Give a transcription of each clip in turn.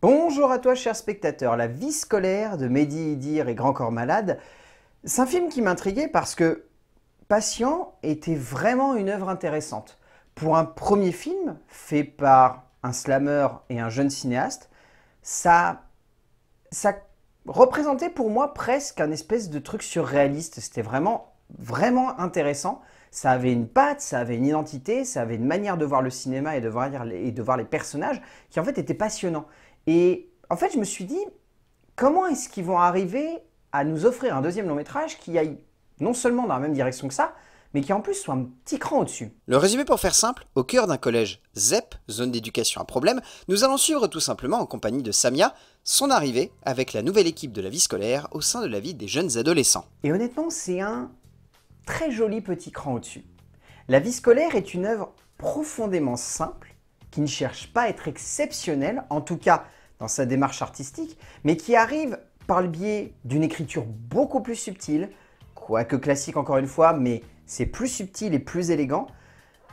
Bonjour à toi cher spectateur, La vie scolaire de Mehdi Idir et Grand Corps Malade, c'est un film qui m'intriguait parce que Patient était vraiment une œuvre intéressante. Pour un premier film fait par un slammer et un jeune cinéaste, ça, représentait pour moi presque un espèce de truc surréaliste. C'était vraiment, vraiment intéressant. Ça avait une patte, ça avait une identité, ça avait une manière de voir le cinéma et de voir, et de voir les personnages qui en fait étaient passionnants. Et en fait, je me suis dit, comment est-ce qu'ils vont arriver à nous offrir un deuxième long métrage qui aille non seulement dans la même direction que ça, mais qui en plus soit un petit cran au-dessus? Le résumé pour faire simple, au cœur d'un collège ZEP, zone d'éducation à problème, nous allons suivre tout simplement en compagnie de Samia son arrivée avec la nouvelle équipe de la vie scolaire au sein de la vie des jeunes adolescents. Et honnêtement, c'est un très joli petit cran au-dessus. La vie scolaire est une œuvre profondément simple, qui ne cherche pas à être exceptionnelle, en tout cas dans sa démarche artistique, mais qui arrive par le biais d'une écriture beaucoup plus subtile, quoique classique encore une fois, mais c'est plus subtil et plus élégant,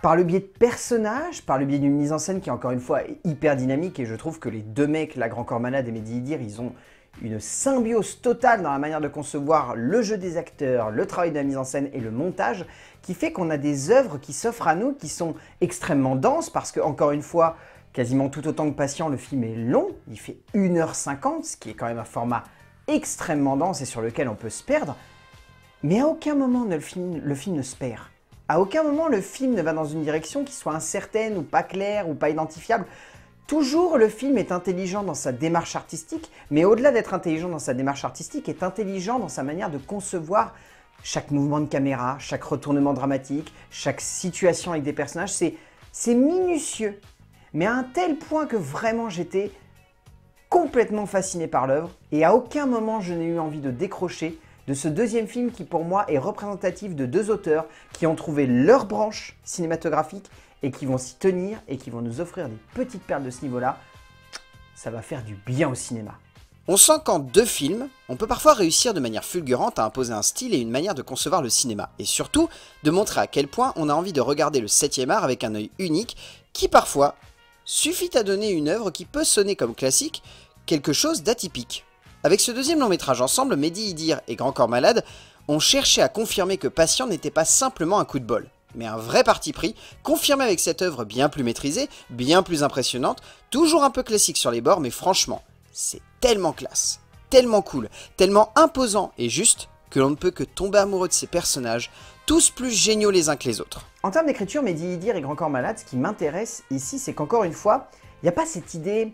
par le biais de personnages, par le biais d'une mise en scène qui encore une fois hyper dynamique, et je trouve que les deux mecs, la Grand Corps Malade et Mehdi ils ont une symbiose totale dans la manière de concevoir le jeu des acteurs, le travail de la mise en scène et le montage, qui fait qu'on a des œuvres qui s'offrent à nous, qui sont extrêmement denses, parce que, encore une fois, quasiment tout autant que Patient, le film est long, il fait 1h50, ce qui est quand même un format extrêmement dense et sur lequel on peut se perdre, mais à aucun moment le film, ne se perd. À aucun moment le film ne va dans une direction qui soit incertaine ou pas claire ou pas identifiable. Toujours le film est intelligent dans sa démarche artistique, mais au-delà d'être intelligent dans sa démarche artistique, est intelligent dans sa manière de concevoir chaque mouvement de caméra, chaque retournement dramatique, chaque situation avec des personnages. C'est minutieux mais à un tel point que vraiment j'étais complètement fasciné par l'œuvre et à aucun moment je n'ai eu envie de décrocher de ce deuxième film qui pour moi est représentatif de deux auteurs qui ont trouvé leur branche cinématographique et qui vont s'y tenir et qui vont nous offrir des petites perles de ce niveau-là. Ça va faire du bien au cinéma. On sent qu'en deux films, on peut parfois réussir de manière fulgurante à imposer un style et une manière de concevoir le cinéma, et surtout de montrer à quel point on a envie de regarder le 7 art avec un œil unique qui parfois suffit à donner une œuvre qui peut sonner comme classique, quelque chose d'atypique. Avec ce deuxième long métrage ensemble, Mehdi Idir et Grand Corps Malade ont cherché à confirmer que Patient n'était pas simplement un coup de bol, mais un vrai parti pris, confirmé avec cette œuvre bien plus maîtrisée, bien plus impressionnante, toujours un peu classique sur les bords, mais franchement, c'est tellement classe, tellement cool, tellement imposant et juste que l'on ne peut que tomber amoureux de ces personnages, tous plus géniaux les uns que les autres. En termes d'écriture, Mehdi Idir et Grand Corps Malade, ce qui m'intéresse ici, c'est qu'encore une fois, il n'y a pas cette idée,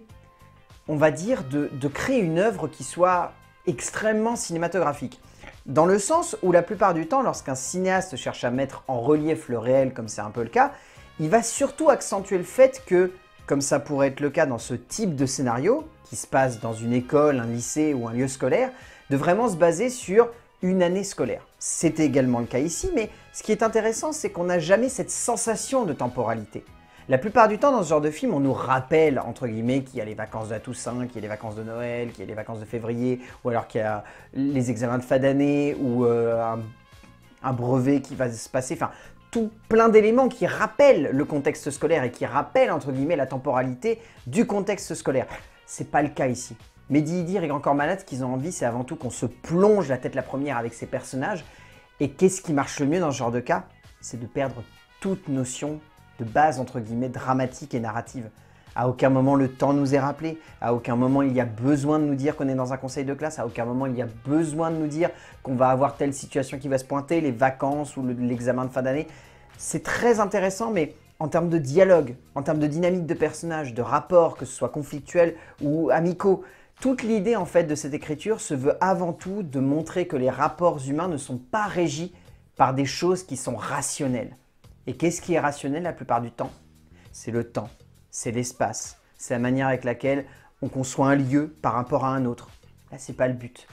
on va dire, de, de créer une œuvre qui soit extrêmement cinématographique. Dans le sens où la plupart du temps, lorsqu'un cinéaste cherche à mettre en relief le réel, comme c'est un peu le cas, il va surtout accentuer le fait que, comme ça pourrait être le cas dans ce type de scénario, qui se passe dans une école, un lycée ou un lieu scolaire, de vraiment se baser sur une année scolaire. C'est également le cas ici, mais ce qui est intéressant, c'est qu'on n'a jamais cette sensation de temporalité. La plupart du temps, dans ce genre de film, on nous rappelle, entre guillemets, qu'il y a les vacances de la Toussaint, qu'il y a les vacances de Noël, qu'il y a les vacances de février, ou alors qu'il y a les examens de fin d'année, ou euh, un, un, brevet qui va se passer, enfin, tout plein d'éléments qui rappellent le contexte scolaire et qui rappellent, entre guillemets, la temporalité du contexte scolaire. C'est pas le cas ici. Mehdi Idir et Encore Malade, ce qu'ils ont envie, c'est avant tout qu'on se plonge la tête la première avec ces personnages. Et qu'est-ce qui marche le mieux dans ce genre de cas? C'est de perdre toute notion de base, entre guillemets, dramatique et narrative. À aucun moment le temps nous est rappelé, à aucun moment il y a besoin de nous dire qu'on est dans un conseil de classe, à aucun moment il y a besoin de nous dire qu'on va avoir telle situation qui va se pointer, les vacances ou l'examen de fin d'année. C'est très intéressant, mais en termes de dialogue, en termes de dynamique de personnages, de rapports, que ce soit conflictuels ou amicaux, toute l'idée en fait de cette écriture se veut avant tout de montrer que les rapports humains ne sont pas régis par des choses qui sont rationnelles. Et qu'est-ce qui est rationnel la plupart du temps? C'est le temps, c'est l'espace, c'est la manière avec laquelle on conçoit un lieu par rapport à un autre. Là, c'est pas le but.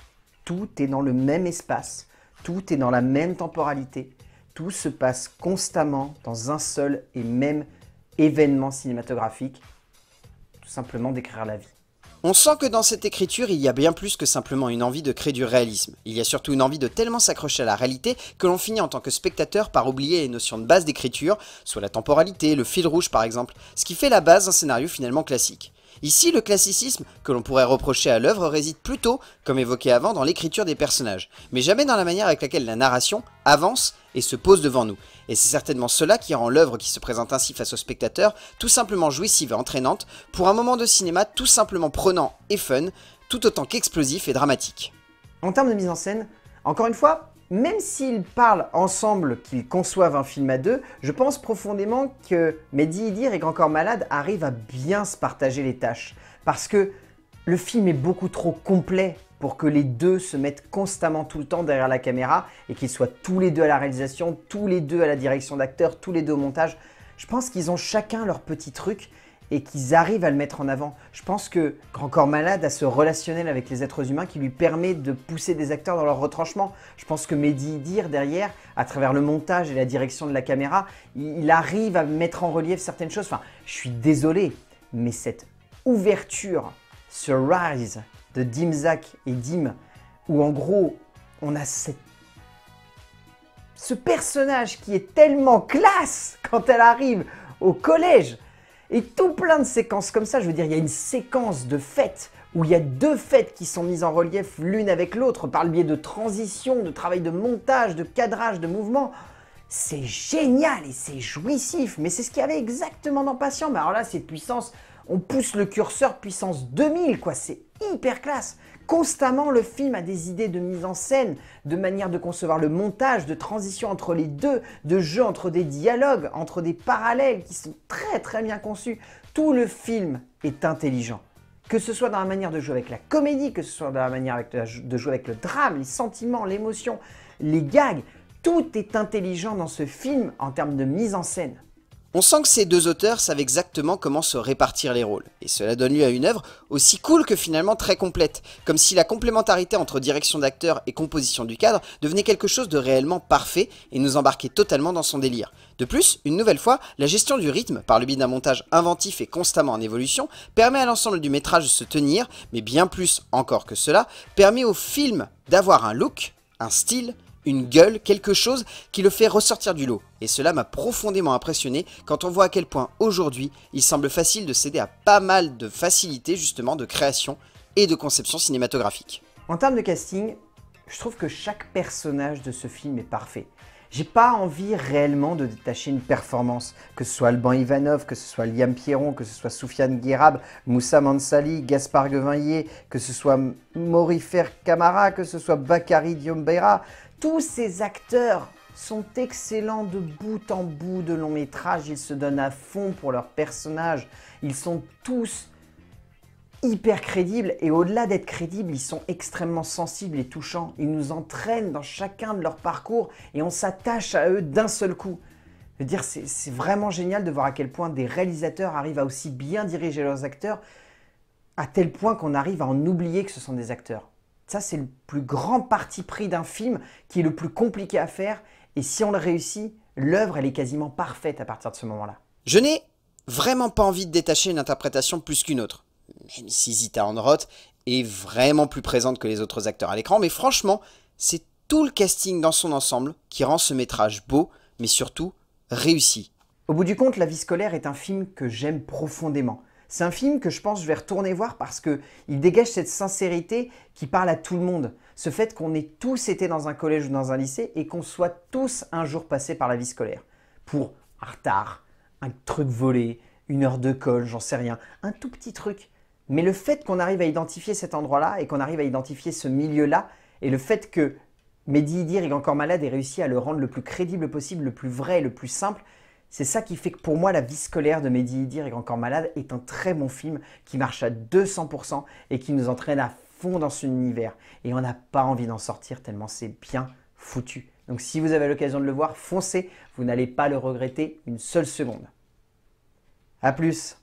Tout est dans le même espace, tout est dans la même temporalité, tout se passe constamment dans un seul et même événement cinématographique, tout simplement d'écrire la vie. On sent que dans cette écriture, il y a bien plus que simplement une envie de créer du réalisme. Il y a surtout une envie de tellement s'accrocher à la réalité que l'on finit en tant que spectateur par oublier les notions de base d'écriture, soit la temporalité, le fil rouge par exemple, ce qui fait la base d'un scénario finalement classique. Ici, le classicisme que l'on pourrait reprocher à l'œuvre réside plutôt, comme évoqué avant, dans l'écriture des personnages, mais jamais dans la manière avec laquelle la narration avance et se pose devant nous. Et c'est certainement cela qui rend l'œuvre qui se présente ainsi face au spectateur tout simplement jouissive et entraînante, pour un moment de cinéma tout simplement prenant et fun, tout autant qu'explosif et dramatique. En termes de mise en scène, encore une fois, même s'ils parlent ensemble, qu'ils conçoivent un film à deux, je pense profondément que Mehdi Idir et Grand Corps Malade arrivent à bien se partager les tâches. Parce que le film est beaucoup trop complet pour que les deux se mettent constamment tout le temps derrière la caméra et qu'ils soient tous les deux à la réalisation, tous les deux à la direction d'acteur, tous les deux au montage. Je pense qu'ils ont chacun leur petit truc et qu'ils arrivent à le mettre en avant. Je pense que Grand Corps Malade a ce relationnel avec les êtres humains qui lui permet de pousser des acteurs dans leur retranchement. Je pense que Mehdi Dir, derrière, à travers le montage et la direction de la caméra, il arrive à mettre en relief certaines choses. Je suis désolé, mais cette ouverture sur Rise de Dimzak et Dim, où en gros, on a cette ce personnage qui est tellement classe quand elle arrive au collège, et tout plein de séquences comme ça, je veux dire, il y a une séquence de fêtes où il y a deux fêtes qui sont mises en relief l'une avec l'autre par le biais de transition, de travail de montage, de cadrage, de mouvement. C'est génial et c'est jouissif, mais c'est ce qu'il y avait exactement dans Patient. Mais alors là, c'est puissance, on pousse le curseur puissance 2000, quoi, c'est hyper classe. Constamment, le film a des idées de mise en scène, de manière de concevoir le montage, de transition entre les deux, de jeu entre des dialogues, entre des parallèles qui sont très très bien conçus. Tout le film est intelligent. Que ce soit dans la manière de jouer avec la comédie, que ce soit dans la manière de jouer avec le drame, les sentiments, l'émotion, les gags, tout est intelligent dans ce film en termes de mise en scène. On sent que ces deux auteurs savent exactement comment se répartir les rôles, et cela donne lieu à une œuvre aussi cool que finalement très complète, comme si la complémentarité entre direction d'acteur et composition du cadre devenait quelque chose de réellement parfait et nous embarquait totalement dans son délire. De plus, une nouvelle fois, la gestion du rythme, par le biais d'un montage inventif et constamment en évolution, permet à l'ensemble du métrage de se tenir, mais bien plus encore que cela, permet au film d'avoir un look, un style, une gueule, quelque chose qui le fait ressortir du lot. Et cela m'a profondément impressionné quand on voit à quel point aujourd'hui il semble facile de céder à pas mal de facilités justement de création et de conception cinématographique. En termes de casting, je trouve que chaque personnage de ce film est parfait. J'ai pas envie réellement de détacher une performance, que ce soit Alban Ivanov, que ce soit Liam Pierron, que ce soit Soufiane Guérab, Moussa Mansali, Gaspard Guevinlier, que ce soit Morifer Camara, que ce soit Bakary Diombeira. Tous ces acteurs sont excellents de bout en bout de long métrage, ils se donnent à fond pour leurs personnages, ils sont tous hyper crédibles et au-delà d'être crédibles, ils sont extrêmement sensibles et touchants. Ils nous entraînent dans chacun de leurs parcours et on s'attache à eux d'un seul coup. Dire, c'est vraiment génial de voir à quel point des réalisateurs arrivent à aussi bien diriger leurs acteurs, à tel point qu'on arrive à en oublier que ce sont des acteurs. Ça, c'est le plus grand parti pris d'un film qui est le plus compliqué à faire. Et si on le réussit, l'œuvre, elle est quasiment parfaite à partir de ce moment-là. Je n'ai vraiment pas envie de détacher une interprétation plus qu'une autre. Même si Zita Enroth est vraiment plus présente que les autres acteurs à l'écran. Mais franchement, c'est tout le casting dans son ensemble qui rend ce métrage beau, mais surtout réussi. Au bout du compte, La vie scolaire est un film que j'aime profondément. C'est un film que je pense que je vais retourner voir parce qu'il dégage cette sincérité qui parle à tout le monde. Ce fait qu'on ait tous été dans un collège ou dans un lycée et qu'on soit tous un jour passés par la vie scolaire. Pour un retard, un truc volé, une heure de colle, j'en sais rien, un tout petit truc. Mais le fait qu'on arrive à identifier cet endroit-là et qu'on arrive à identifier ce milieu-là, et le fait que Mehdi Idir est encore malade et réussi à le rendre le plus crédible possible, le plus vrai, le plus simple, c'est ça qui fait que pour moi, La vie scolaire de Mehdi Idir et Encore Malade est un très bon film qui marche à 200% et qui nous entraîne à fond dans son univers. Et on n'a pas envie d'en sortir tellement c'est bien foutu. Donc si vous avez l'occasion de le voir, foncez, vous n'allez pas le regretter une seule seconde. A plus